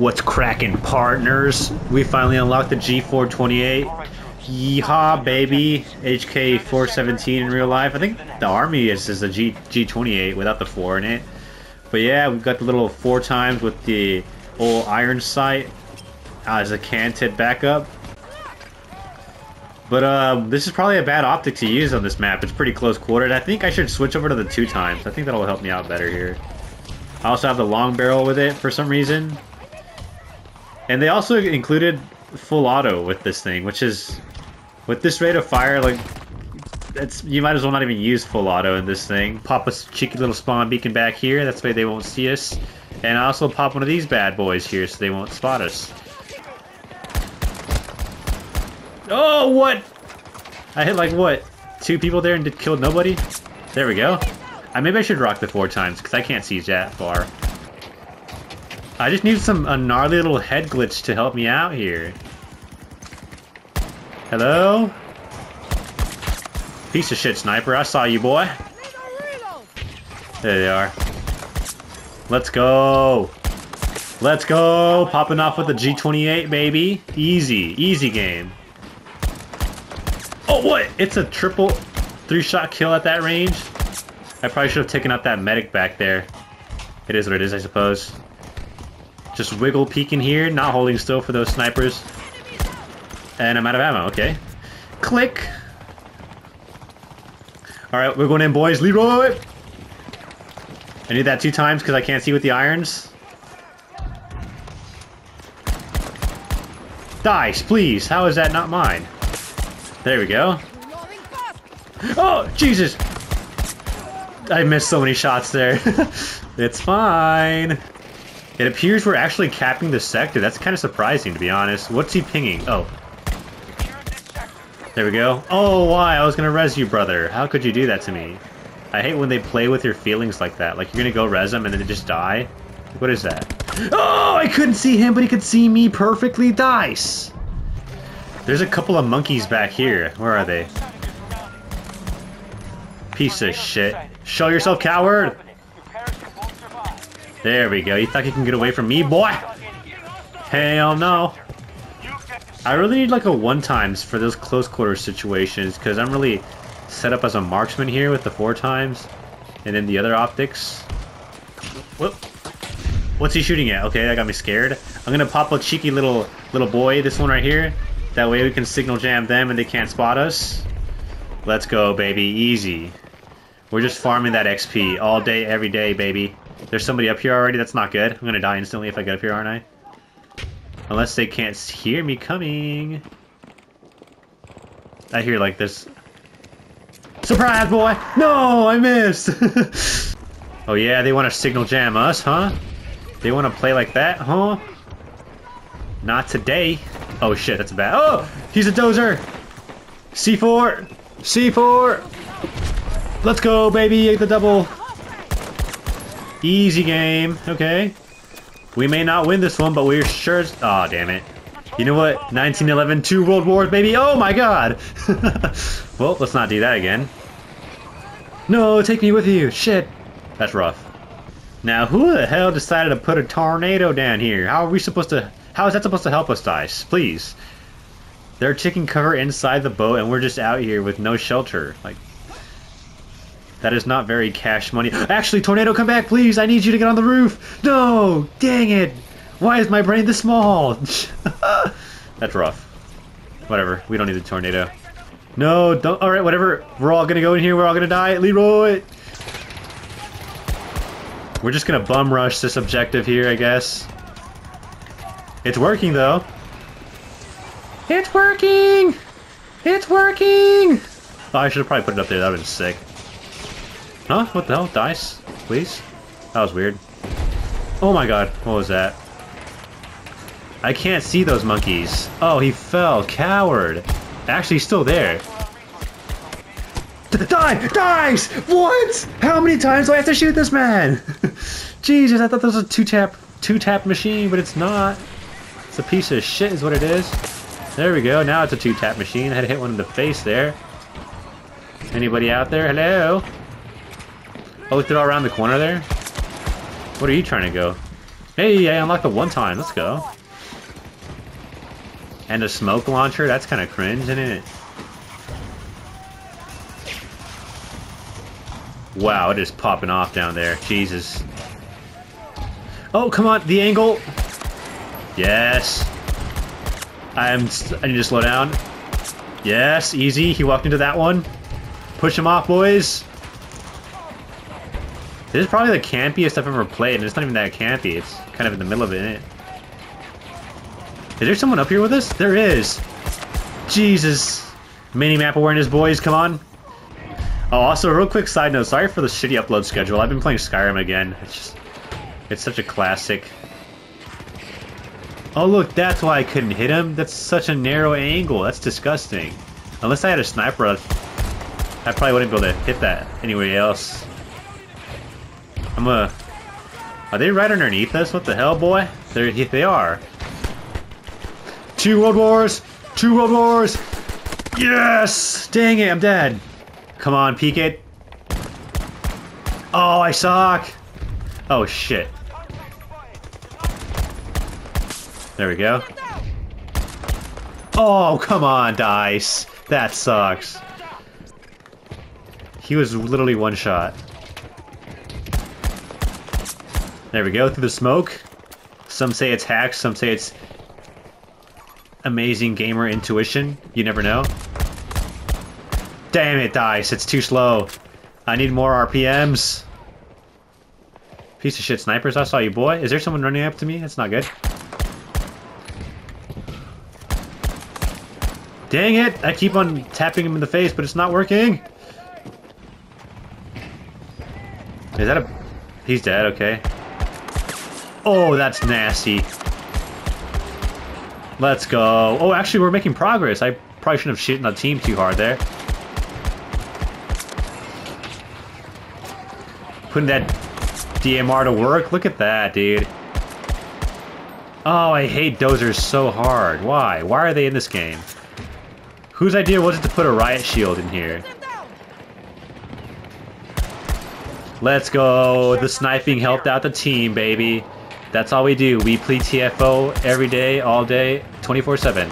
What's cracking, partners? We finally unlocked the G428. Yeehaw, baby. HK 417 in real life. I think the army is, is a G, G28 without the 4 in it. But yeah, we've got the little 4 times with the old iron sight as a canted backup. But uh, this is probably a bad optic to use on this map. It's pretty close quartered. I think I should switch over to the 2 times. I think that'll help me out better here. I also have the long barrel with it for some reason. And they also included full auto with this thing, which is with this rate of fire, like it's you might as well not even use full auto in this thing. Pop a cheeky little spawn beacon back here, that's why they won't see us. And I also pop one of these bad boys here so they won't spot us. Oh, what? I hit like what? Two people there and did killed nobody? There we go. I maybe I should rock the four times because I can't see that far. I just need some a gnarly little head glitch to help me out here. Hello? Piece of shit, sniper. I saw you, boy. There they are. Let's go. Let's go. Popping off with the G28, baby. Easy. Easy game. Oh, what? It's a triple three-shot kill at that range. I probably should have taken out that medic back there. It is what it is, I suppose. Just wiggle peeking here, not holding still for those snipers. And I'm out of ammo, okay. Click! Alright, we're going in, boys. Leroy! I need that two times because I can't see with the irons. Dice, please! How is that not mine? There we go. Oh, Jesus! I missed so many shots there. it's fine. It appears we're actually capping the sector. That's kind of surprising, to be honest. What's he pinging? Oh. There we go. Oh, why? I was going to res you, brother. How could you do that to me? I hate when they play with your feelings like that. Like, you're going to go res them and then they just die? What is that? Oh, I couldn't see him, but he could see me perfectly. Dice! There's a couple of monkeys back here. Where are they? Piece of shit. Show yourself, coward! There we go. You thought you can get away from me, boy? Hell no. I really need like a one times for those close quarter situations because I'm really set up as a marksman here with the four times and then the other optics. Whoop. What's he shooting at? Okay, that got me scared. I'm gonna pop a cheeky little little boy, this one right here. That way we can signal jam them and they can't spot us. Let's go, baby. Easy. We're just farming that XP all day, every day, baby. There's somebody up here already. That's not good. I'm gonna die instantly if I get up here, aren't I? Unless they can't hear me coming. I hear like this. Surprise, boy! No, I missed! oh yeah, they want to signal jam us, huh? They want to play like that, huh? Not today. Oh shit, that's bad. Oh! He's a dozer! C4! C4! Let's go, baby! The double! Easy game. Okay. We may not win this one, but we're sure... Aw, oh, damn it. You know what? 1911, two world wars, baby! Oh my god! well, let's not do that again. No, take me with you! Shit! That's rough. Now, who the hell decided to put a tornado down here? How are we supposed to... How is that supposed to help us, Dice? Please. They're taking cover inside the boat, and we're just out here with no shelter. Like, that is not very cash money. Actually, Tornado, come back, please! I need you to get on the roof! No! Dang it! Why is my brain this small? That's rough. Whatever, we don't need the tornado. No, don't- alright, whatever. We're all gonna go in here, we're all gonna die. Leroy! We're just gonna bum rush this objective here, I guess. It's working, though. It's working! It's working! Oh, I should have probably put it up there, that would have been sick. Huh? What the hell? Dice? Please? That was weird. Oh my god, what was that? I can't see those monkeys. Oh, he fell. Coward. Actually, he's still there. Die! Dice! What? How many times do I have to shoot this man? Jesus, I thought this was a two-tap two-tap machine, but it's not. It's a piece of shit is what it is. There we go. Now it's a two-tap machine. I had to hit one in the face there. Anybody out there? Hello? Oh, looked it all around the corner there? What are you trying to go? Hey, I unlocked the one time. Let's go. And a smoke launcher? That's kind of cringe, isn't it? Wow, it is popping off down there. Jesus. Oh, come on, the angle. Yes. I'm. I need to slow down. Yes, easy. He walked into that one. Push him off, boys. This is probably the campiest I've ever played, and it's not even that campy. It's kind of in the middle of it. Is there someone up here with us? There is. Jesus. Mini-map awareness, boys. Come on. Oh, also, real quick side note. Sorry for the shitty upload schedule. I've been playing Skyrim again. It's just... It's such a classic. Oh, look. That's why I couldn't hit him. That's such a narrow angle. That's disgusting. Unless I had a sniper, I probably wouldn't be able to hit that anywhere else. I'm a... Are they right underneath us? What the hell, boy? They're, they are. Two World Wars! Two World Wars! Yes! Dang it, I'm dead. Come on, peek it. Oh, I suck! Oh, shit. There we go. Oh, come on, Dice. That sucks. He was literally one shot. There we go, through the smoke. Some say it's hacks, some say it's amazing gamer intuition. You never know. Damn it, Dice, it's too slow. I need more RPMs. Piece of shit snipers, I saw you, boy. Is there someone running up to me? That's not good. Dang it! I keep on tapping him in the face, but it's not working! Is that a... He's dead, okay. Oh, that's nasty. Let's go. Oh, actually, we're making progress. I probably shouldn't have shit on the team too hard there. Putting that DMR to work. Look at that, dude. Oh, I hate dozers so hard. Why? Why are they in this game? Whose idea was it to put a riot shield in here? Let's go. The sniping helped out the team, baby. That's all we do. We play TFO every day, all day, 24-7.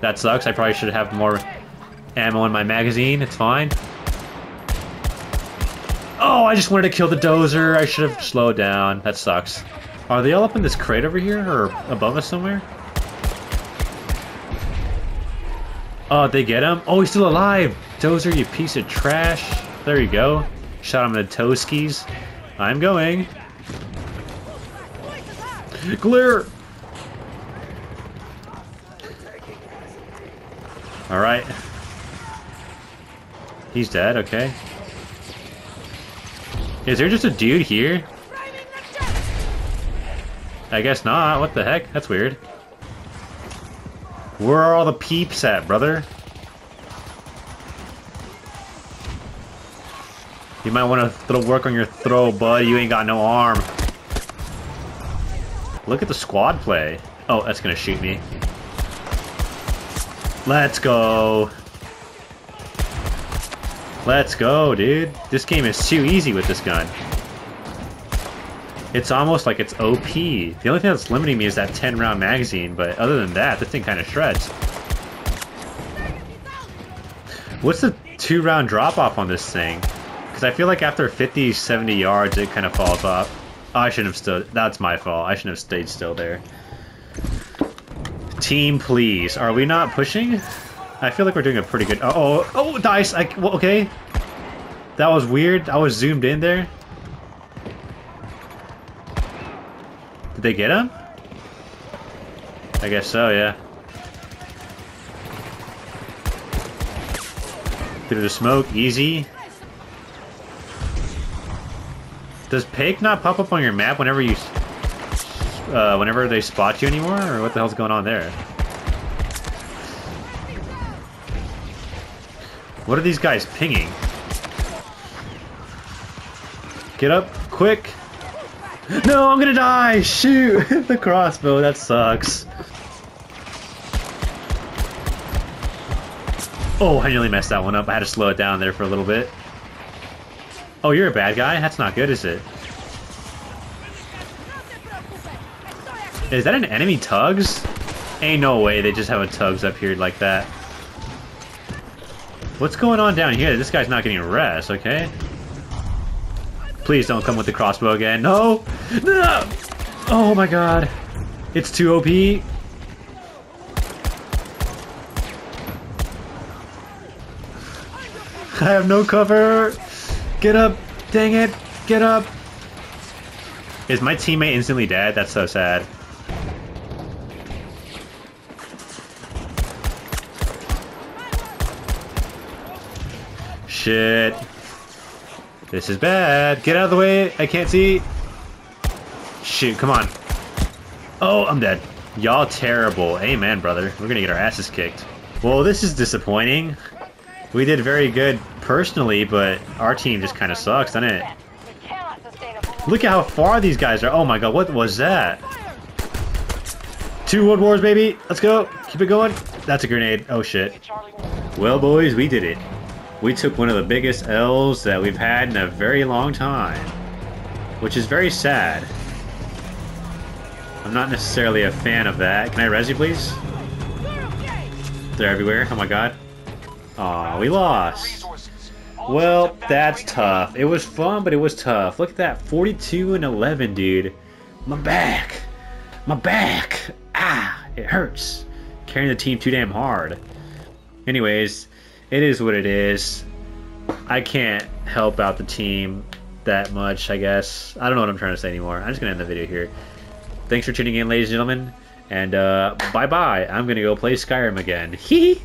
That sucks. I probably should have more ammo in my magazine. It's fine. Oh, I just wanted to kill the dozer. I should have slowed down. That sucks. Are they all up in this crate over here or above us somewhere? Oh, they get him? Oh, he's still alive! Dozer, you piece of trash. There you go. Shot him in the toe skis. I'm going. Clear! Alright. He's dead, okay. Is there just a dude here? I guess not. What the heck? That's weird. Where are all the peeps at, brother? You might want to work on your throw, bud. You ain't got no arm. Look at the squad play. Oh, that's gonna shoot me. Let's go. Let's go, dude. This game is too easy with this gun. It's almost like it's OP. The only thing that's limiting me is that 10 round magazine, but other than that, this thing kind of shreds. What's the two round drop off on this thing? Because I feel like after 50, 70 yards, it kind of falls off. Oh, I shouldn't have stood. That's my fault. I shouldn't have stayed still there. Team, please. Are we not pushing? I feel like we're doing a pretty good... Oh, oh, oh dice! I, well, okay. That was weird. I was zoomed in there. Did they get him? I guess so, yeah. Through the smoke, easy. Does Pake not pop up on your map whenever you, uh, whenever they spot you anymore, or what the hell's going on there? What are these guys pinging? Get up, quick! No, I'm gonna die! Shoot! the crossbow, that sucks. Oh, I nearly messed that one up. I had to slow it down there for a little bit. Oh, you're a bad guy? That's not good, is it? Is that an enemy tugs? Ain't no way they just have a tugs up here like that. What's going on down here? This guy's not getting rest, okay? Please don't come with the crossbow again. No! No! Oh my god. It's too OP. I have no cover. Get up. Dang it. Get up. Is my teammate instantly dead? That's so sad. Shit. This is bad. Get out of the way. I can't see. Shoot, come on. Oh, I'm dead. Y'all terrible. Amen, brother. We're gonna get our asses kicked. Well, this is disappointing. We did very good personally, but our team just kind of sucks, doesn't it? Look at how far these guys are. Oh my god, what was that? Two World Wars, baby. Let's go. Keep it going. That's a grenade. Oh shit. Well, boys, we did it. We took one of the biggest L's that we've had in a very long time. Which is very sad. I'm not necessarily a fan of that. Can I res you, please? They're everywhere. Oh my god. Aw, we lost. Well, that's tough. It was fun, but it was tough. Look at that. 42 and 11, dude. My back. My back. Ah, it hurts. Carrying the team too damn hard. Anyways, it is what it is. I can't help out the team that much, I guess. I don't know what I'm trying to say anymore. I'm just going to end the video here. Thanks for tuning in, ladies and gentlemen. And uh, bye-bye. I'm going to go play Skyrim again. Hee hee